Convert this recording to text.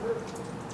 Hum.